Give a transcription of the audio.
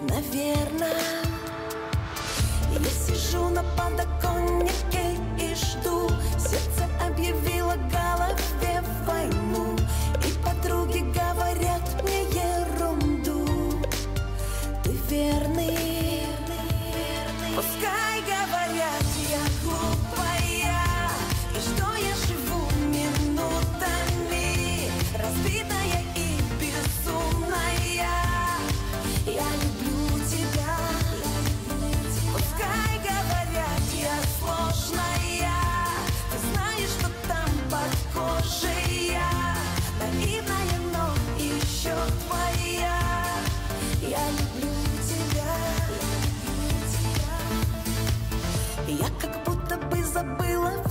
Наверное, я сижу на подоконнике. Я как будто бы забыла